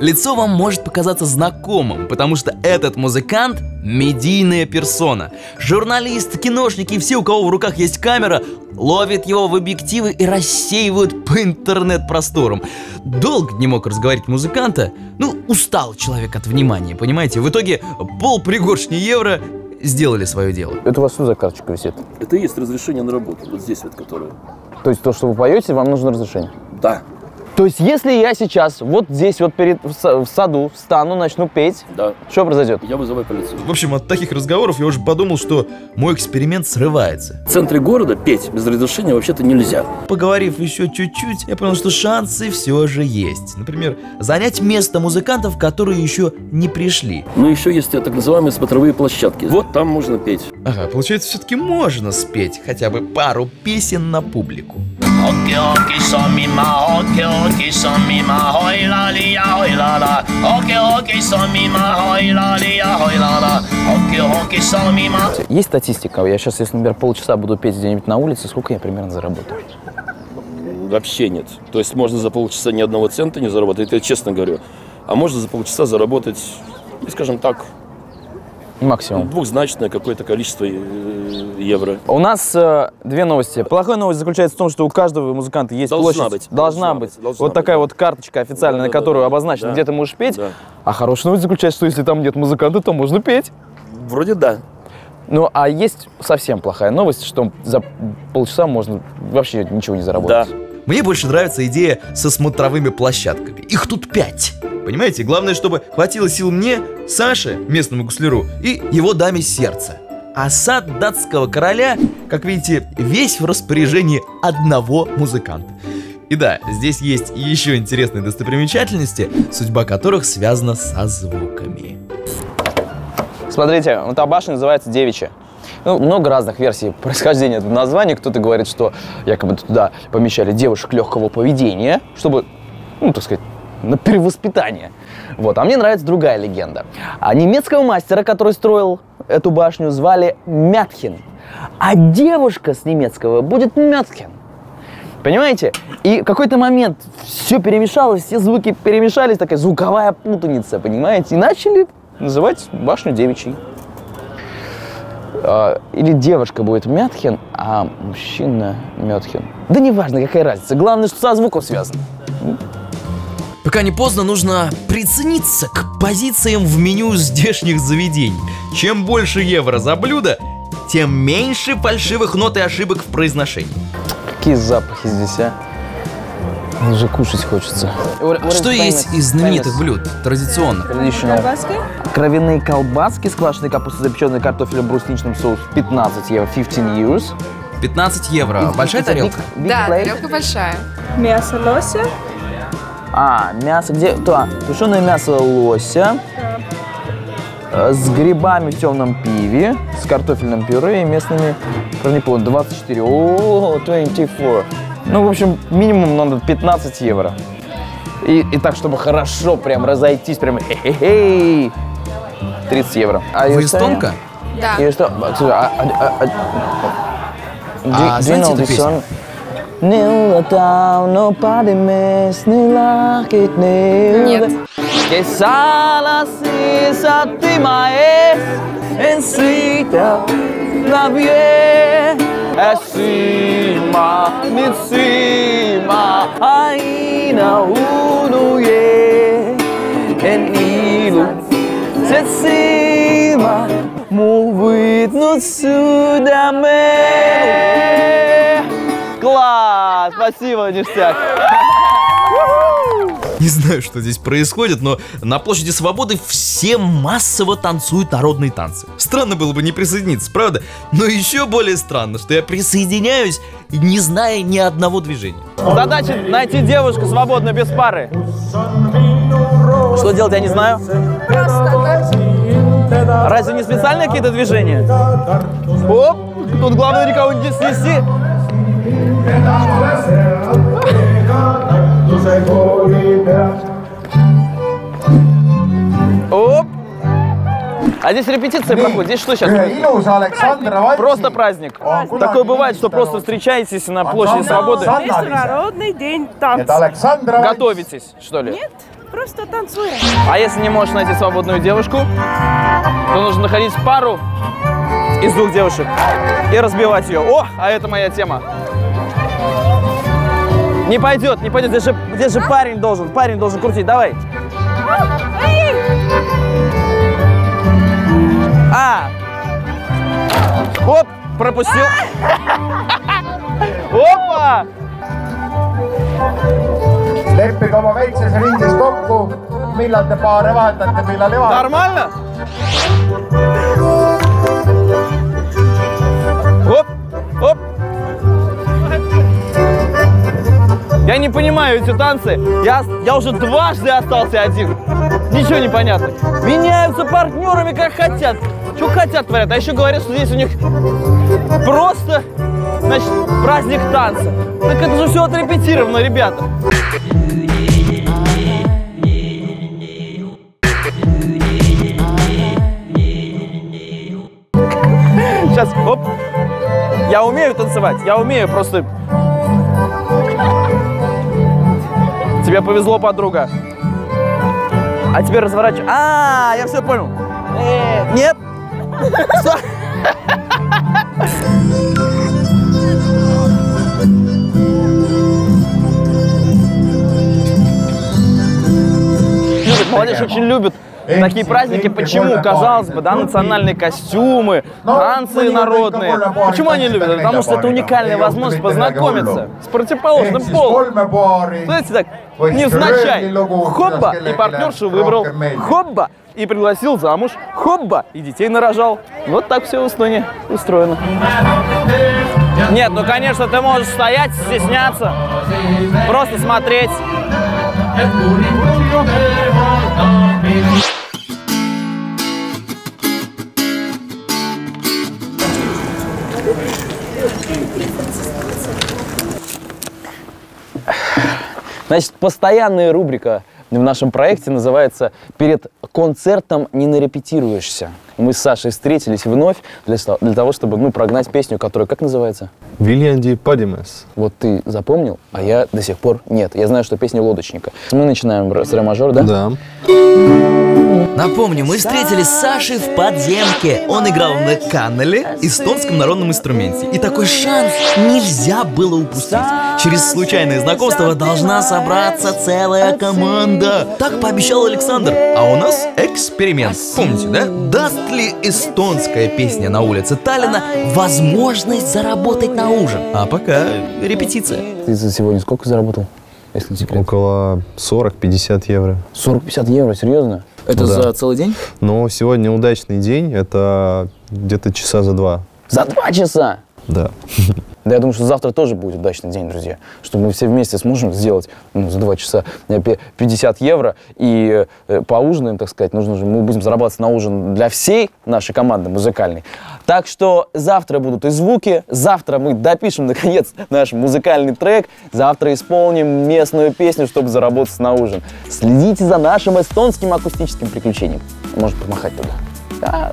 Лицо вам может показаться знакомым, потому что этот музыкант – медийная персона. Журналисты, киношники и все, у кого в руках есть камера, ловят его в объективы и рассеивают по интернет-просторам. Долго не мог разговаривать музыканта, ну, устал человек от внимания, понимаете? В итоге пол пригоршни евро сделали свое дело. Это у вас что за карточка висит? Это и есть разрешение на работу, вот здесь вот, которое. То есть то, что вы поете, вам нужно разрешение? Да, То есть если я сейчас вот здесь вот перед в са- в саду встану, начну петь, да. что произойдет? Я вызываю полицию. В общем, от таких разговоров я уже подумал, что мой эксперимент срывается. В центре города петь без разрешения вообще-то нельзя. Поговорив еще чуть-чуть, я понял, что шансы все же есть. Например, занять место музыкантов, которые еще не пришли. Но еще есть так называемые смотровые площадки. Вот там можно петь. Ага, получается, все-таки можно спеть хотя бы пару песен на публику. Okki okki sommima, okki okki sommima, hoi la li ja hoi la la. Okki okki sommima, hoi la li ja hoi la la. Okki okki sommima. Есть статистика? Я сейчас, если, например, полчаса буду петь где-нибудь на улице, сколько я примерно заработаю? Вообще нет. То есть можно за полчаса ни одного цента не заработать, это я честно говорю. А можно за полчаса заработать, ну, скажем так, Максимум. двухзначное какое-то количество э, евро. У нас э, две новости. Плохая новость заключается в том, что у каждого музыканта есть Должна площадь. быть. Должна, Должна быть. быть. Должна вот такая быть, вот карточка официальная, Да, на да, которую да. обозначено, Да. где ты можешь петь. Да. А хорошая новость заключается, что если там нет музыканта, то можно петь. Вроде да. Ну, а есть совсем плохая новость, что за полчаса можно вообще ничего не Да. Мне больше нравится идея со смотровыми площадками. Их тут пять. Понимаете, главное, чтобы хватило сил мне, Саше, местному гусляру, и его даме сердца. А сад датского короля, как видите, весь в распоряжении одного музыканта. И да, здесь есть еще интересные достопримечательности, судьба которых связана со звуками. Смотрите, вот эта башня называется Девичья. Ну, много разных версий происхождения этого названия. Кто-то говорит, что якобы туда помещали девушек легкого поведения, чтобы, ну, так сказать, на перевоспитание. Вот. А мне нравится другая легенда. А немецкого мастера, который строил эту башню, звали Мятхин. А девушка с немецкого будет Мятхин. Понимаете? И какой-то момент все перемешалось, все звуки перемешались, такая звуковая путаница, понимаете? И начали называть башню девичьей. А, Или девушка будет Мятхин, а мужчина Мятхин. Да неважно, какая разница. Главное, что со звуком связано. Пока не поздно, нужно прицениться к позициям в меню здешних заведений. Чем больше евро за блюдо, тем меньше фальшивых нот и ошибок в произношении. Какие запахи здесь, а? Уже кушать хочется. Что есть из знаменитых блюд, традиционных? Кровяные колбаски с квашеной капустой, запеченной картофелем, брусничным соусом 15 евро, 15 euros. 15 евро. Большая It's a тарелка? big- big Да, plate. тарелка большая. Мясо лося, А, мясо где? Да, тушеное мясо лося э, с грибами в темном пиве, с картофельным пюре и местными корнеплодами. 24. О, 24. Ну, в общем, минимум надо 15 евро. И, и так, чтобы хорошо прям разойтись, прям хе-хе-хей. 30 евро. А Вы you эстонка? Да. И что? Слушай, а- а- а- а- А Do- do you знаете know эту песню? nilla. Нет. Mitsima, aina unuye, en ilu, сема, мовит но сюда Класс! Спасибо, ништяк! Не знаю, что здесь происходит, но на площади Свободы все массово танцуют народные танцы. Странно было бы не присоединиться, правда? Но еще более странно, что я присоединяюсь, не зная ни одного движения. Задача найти девушку свободно, без пары. Что делать, я не знаю. Разве не специальные какие-то движения? Оп! Тут главное никого не снести. Оп! А здесь репетиция проходит. Здесь что сейчас? Просто праздник. Такое бывает, что просто встречаетесь на площади Свободы. Международный день Valts Готовитесь, что ли? Нет, просто танцуем. А если не можешь найти свободную девушку, то нужно находить пару из двух девушек и разбивать ее. О, а это моя тема. Не пойдет, не пойдет. Здесь же, здесь же парень должен, парень должен крутить. Давай. А. Оп, пропустил. Опа! leppige oma väikses ringis kokku, millal te paare vahetate, millal ei vaheta. Нормально? Не понимаю эти танцы. Я, я уже дважды остался один. Ничего не понятно. Меняются партнерами как хотят. Что хотят творят. А еще говорят, что здесь у них просто значит, праздник танца. Так это же все отрепетировано, ребята. Сейчас, оп. Я умею танцевать, я умею, просто... Тебе повезло, подруга. А теперь разворачивай. А, я все понял. Э, Нет. Что? Молодежь очень любит такие праздники. Почему? Казалось бы, да, национальные костюмы, танцы народные. Почему они любят? Потому что это уникальная возможность познакомиться с противоположным полом. Знаете, так, невзначай. Хопба, и партнершу выбрал. Хопба, и пригласил замуж. Хопба, и детей нарожал. Вот так все в Эстонии устроено. Нет, ну, конечно, ты можешь стоять, стесняться, просто смотреть. Значит, постоянная рубрика в нашем проекте называется «Перед концертом не нарепетируешься». Мы с Сашей встретились вновь для, для того, чтобы ну, прогнать песню, которая как называется? Вильянди Падимес. Вот ты запомнил, а я до сих пор нет. Я знаю, что песня лодочника. Мы начинаем с ре мажор, да? Да. Напомню, мы встретились с Сашей в подземке. Он играл на каннеле, эстонском народном инструменте. И такой шанс нельзя было упустить. Через случайное знакомство должна собраться целая команда. Так пообещал Александр. А у нас эксперимент. Помните, да? Даст ли эстонская песня на улице Таллина возможность заработать на ужин? А пока репетиция. Ты за сегодня сколько заработал? Если не секрет. Около 40-50 евро. 40-50 евро, серьезно? Это Да. за целый день? Но сегодня удачный день, это где-то часа за два. За два часа! Да. Да я думаю, что завтра тоже будет удачный день, друзья. Что мы все вместе сможем сделать ну, за два часа э, пе- 50 евро и э, поужинаем, так сказать. Нужно же, мы будем зарабатывать на ужин для всей нашей команды музыкальной. Так что завтра будут и звуки, завтра мы допишем, наконец, наш музыкальный трек, завтра исполним местную песню, чтобы заработать на ужин. Следите за нашим эстонским акустическим приключением. Может помахать туда. Да,